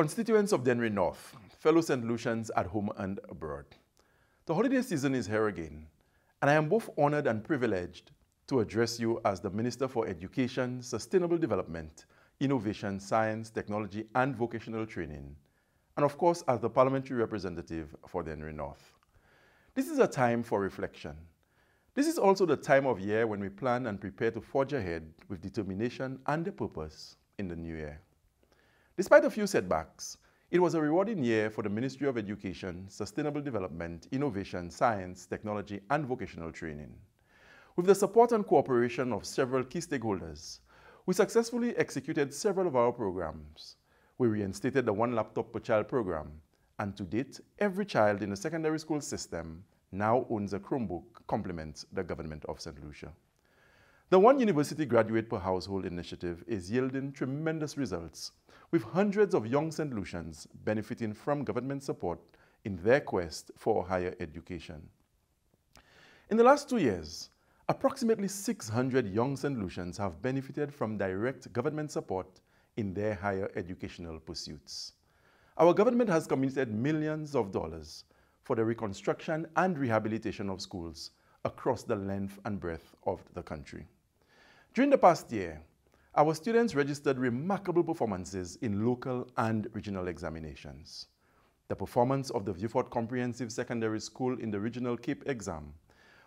Constituents of Dennery North, fellow St. Lucians at home and abroad. The holiday season is here again, and I am both honored and privileged to address you as the Minister for Education, Sustainable Development, Innovation, Science, Technology, and Vocational Training, and of course as the Parliamentary Representative for Dennery North. This is a time for reflection. This is also the time of year when we plan and prepare to forge ahead with determination and a purpose in the new year. Despite a few setbacks, it was a rewarding year for the Ministry of Education, Sustainable Development, Innovation, Science, Technology, and Vocational Training. With the support and cooperation of several key stakeholders, we successfully executed several of our programs. We reinstated the One Laptop Per Child program, and to date, every child in the secondary school system now owns a Chromebook compliments the government of St. Lucia. The One University Graduate Per Household initiative is yielding tremendous results with hundreds of young St. Lucians benefiting from government support in their quest for higher education. In the last two years, approximately 600 young St. Lucians have benefited from direct government support in their higher educational pursuits. Our government has committed millions of dollars for the reconstruction and rehabilitation of schools across the length and breadth of the country. During the past year, our students registered remarkable performances in local and regional examinations. The performance of the Vieux Fort Comprehensive Secondary School in the Regional CAPE exam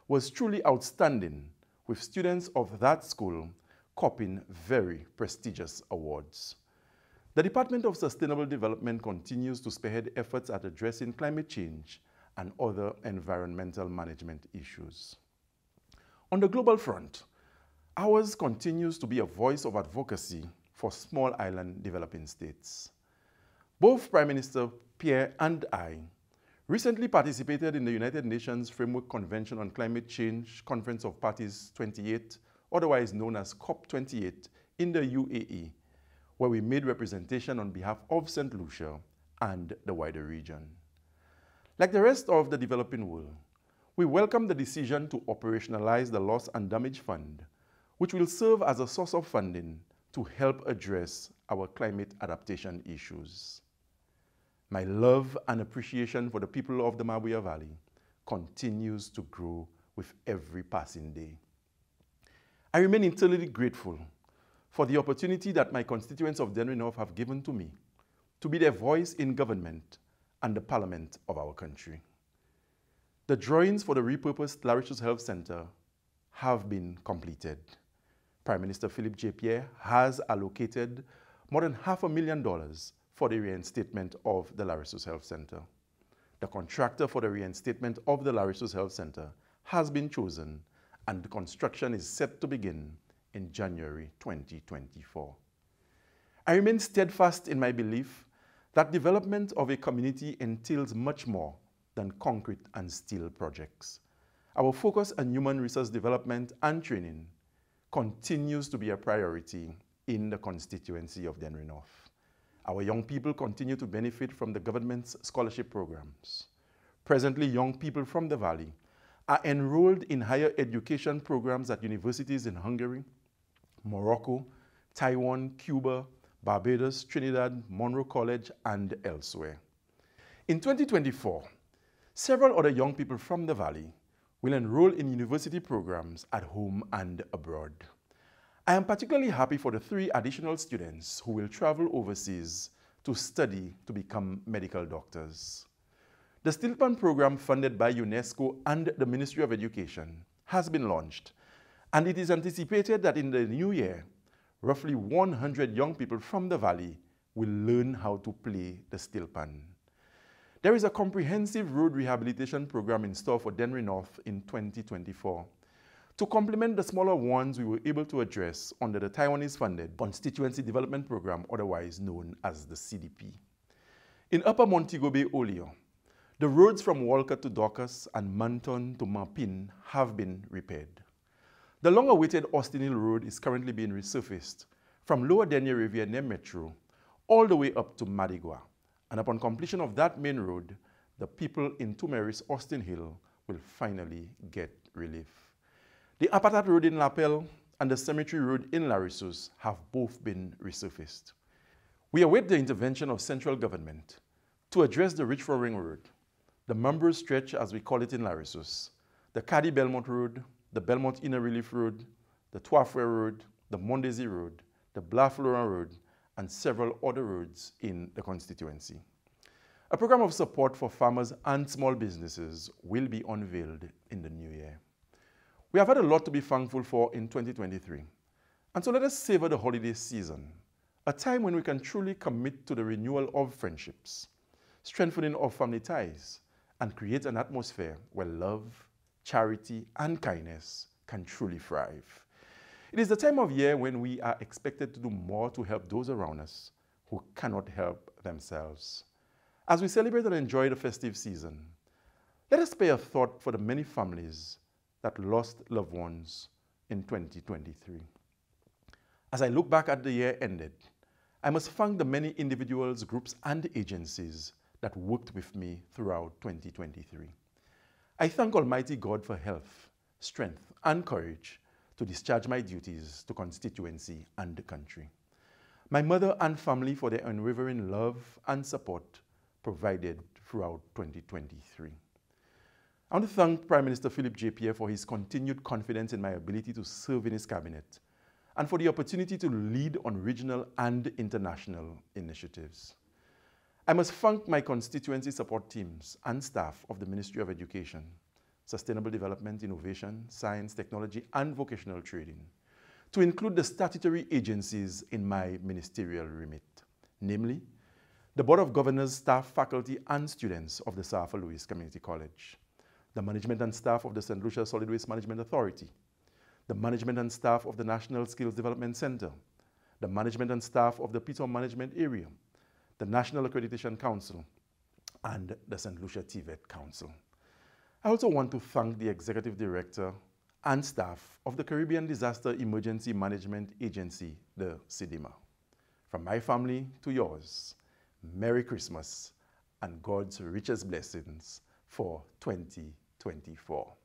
was truly outstanding, with students of that school copying very prestigious awards. The Department of Sustainable Development continues to spearhead efforts at addressing climate change and other environmental management issues. On the global front, Ours continues to be a voice of advocacy for small island developing states. Both Prime Minister Pierre and I recently participated in the United Nations Framework Convention on Climate Change Conference of Parties 28, otherwise known as COP28, in the UAE, where we made representation on behalf of St. Lucia and the wider region. Like the rest of the developing world, we welcome the decision to operationalize the Loss and Damage Fund which will serve as a source of funding to help address our climate adaptation issues. My love and appreciation for the people of the Mabouya Valley continues to grow with every passing day. I remain eternally grateful for the opportunity that my constituents of Dennery North have given to me to be their voice in government and the parliament of our country. The drawings for the repurposed La Ressource Health Center have been completed. Prime Minister Philippe J. Pierre has allocated more than half a million dollars for the reinstatement of the La Ressource Health Center. The contractor for the reinstatement of the La Ressource Health Center has been chosen and construction is set to begin in January 2024. I remain steadfast in my belief that development of a community entails much more than concrete and steel projects. Our focus on human resource development and training continues to be a priority in the constituency of Dennery North. Our young people continue to benefit from the government's scholarship programs. Presently, young people from the Valley are enrolled in higher education programs at universities in Hungary, Morocco, Taiwan, Cuba, Barbados, Trinidad, Monroe College, and elsewhere. In 2024, several other young people from the Valley will enroll in university programs at home and abroad. I am particularly happy for the three additional students who will travel overseas to study to become medical doctors. The steelpan program funded by UNESCO and the Ministry of Education has been launched, and it is anticipated that in the new year, roughly 100 young people from the valley will learn how to play the steelpan. There is a comprehensive road rehabilitation program in store for Dennery North in 2024 to complement the smaller ones we were able to address under the Taiwanese-funded Constituency Development Program, otherwise known as the CDP. In Upper Montego Bay, Olio, the roads from Walcott to Dorcas and Manton to Mampin have been repaired. The long-awaited Austin Hill Road is currently being resurfaced from Lower Denier Riviera near Metro all the way up to Madigua And upon completion of that main road, the people in Two Marys Austin Hill will finally get relief. The Apatat Road in Lapel and the Cemetery Road in La Ressource have both been resurfaced. We await the intervention of central government to address the Richefond Ring Road, the Mumbrose Stretch as we call it in La Ressource, the Caddy Belmont Road, the Belmont Inner Relief Road, the Toifre Road, the Mondesi Road, the Blas Florent Road, and several other roads in the constituency. A program of support for farmers and small businesses will be unveiled in the new year. We have had a lot to be thankful for in 2023. And so let us savor the holiday season, a time when we can truly commit to the renewal of friendships, strengthening of family ties, and create an atmosphere where love, charity, and kindness can truly thrive. It is the time of year when we are expected to do more to help those around us who cannot help themselves. As we celebrate and enjoy the festive season, let us pay a thought for the many families that lost loved ones in 2023. As I look back at the year ended, I must thank the many individuals, groups, and agencies that worked with me throughout 2023. I thank Almighty God for health, strength, and courage to discharge my duties to constituency and the country. My mother and family for their unwavering love and support provided throughout 2023. I want to thank Prime Minister Philip J. Pierre for his continued confidence in my ability to serve in his cabinet and for the opportunity to lead on regional and international initiatives. I must thank my constituency support teams and staff of the Ministry of Education, Sustainable Development, Innovation, Science, Technology, and Vocational Training, to include the statutory agencies in my ministerial remit, namely, the Board of Governors, staff, faculty, and students of the Sir Arthur Lewis Community College, the management and staff of the St. Lucia Solid Waste Management Authority, the management and staff of the National Skills Development Center, the management and staff of the Pitons Management Area, the National Accreditation Council, and the St. Lucia TVET Council. I also want to thank the Executive Director and staff of the Caribbean Disaster Emergency Management Agency, the CDEMA. From my family to yours, Merry Christmas and God's richest blessings for 2024.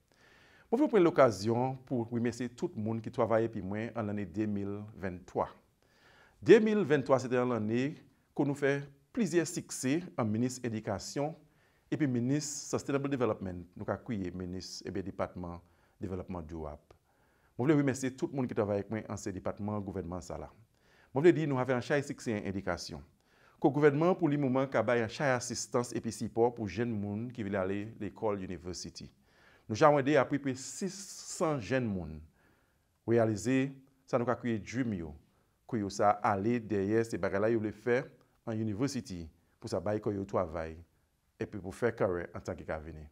Je vous prendre l'occasion pour remercier tout le monde qui travaille avec moi en l'année 2023. 2023, c'était l'année qu'on kon nou fè plizye sikse an menis edikasyon epi menis sustainable development nou ka kouye menis ebe depatman development djouap. Mwen vle remersi tout moun ki travay ek mwen an se depatman gouvernement sa la. Mwen vle di nou avè an chay sikse an edikasyon. Ko gouvernement pou li mouman ka bay an chay asistans epi sipor pou jen moun ki vile ale l'ekol university. Nou jawende apri pe 600 jen moun. Realize sa nou ka kouye djum yo. Kouyo sa ale derye se bagala yo vle fè an universiti pou sa bay koyo travay epi pou fè kare an tanke ka vini.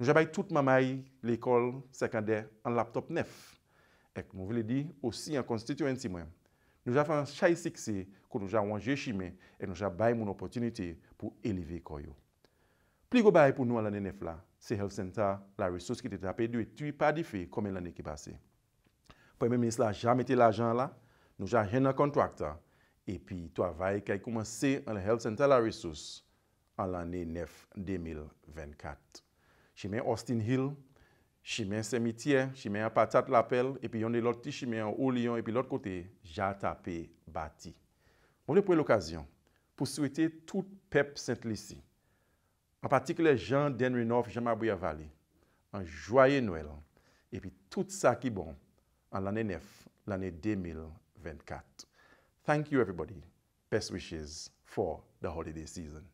Nou jabay tout mamay l'ekol sekandè an laptop nef. Ek nou vle di, osi an konstituensi mwen. Nou jafan chay sikse kon nou jawanje chimè ek nou jabay moun opotinite pou eleve koyo. Pli go bay pou nou an lane nef la, se health center la resos ki te tapè dwe tui pa di fe kome lane ki pase. Premier ministre la jamete l'ajan la, nou jajen an kontrakta epi toavay kay koumanse an la Health Center la resous an l'anè 9 2024. Chimè Austin Hill, chimè Semitiè, chimè Apatat Lapel, epi yon de lot ti chimè an Olion, epi lot kote Jatapé Bati. Moun de pou l'okasyon pou souwete tout pep Saint-Lysi, an patikle Jean Denry North, Jean Mabouya Valley, an Joye Noël, epi tout sa ki bon an l'anè 9, l'anè 2024. Thank you, everybody. Best wishes for the holiday season.